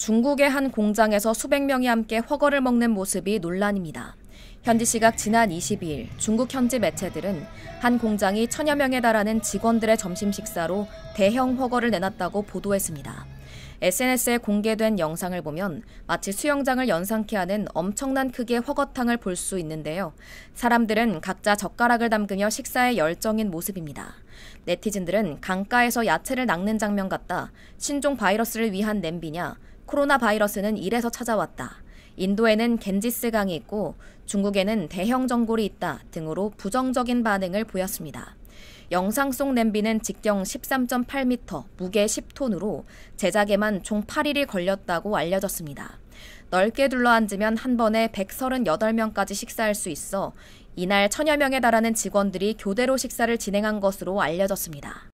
중국의 한 공장에서 수백 명이 함께 허거를 먹는 모습이 논란입니다. 현지 시각 지난 22일 중국 현지 매체들은 한 공장이 천여 명에 달하는 직원들의 점심 식사로 대형 허거를 내놨다고 보도했습니다. SNS에 공개된 영상을 보면 마치 수영장을 연상케 하는 엄청난 크기의 허거탕을 볼 수 있는데요. 사람들은 각자 젓가락을 담그며 식사에 열정인 모습입니다. 네티즌들은 강가에서 야채를 낚는 장면 같다. 신종 바이러스를 위한 냄비냐. 코로나 바이러스는 이래서 찾아왔다. 인도에는 겐지스 강이 있고 중국에는 대형 전골이 있다 등으로 부정적인 반응을 보였습니다. 영상 속 냄비는 직경 13.8m, 무게 10톤으로 제작에만 총 8일이 걸렸다고 알려졌습니다. 넓게 둘러앉으면 한 번에 138명까지 식사할 수 있어 이날 천여 명에 달하는 직원들이 교대로 식사를 진행한 것으로 알려졌습니다.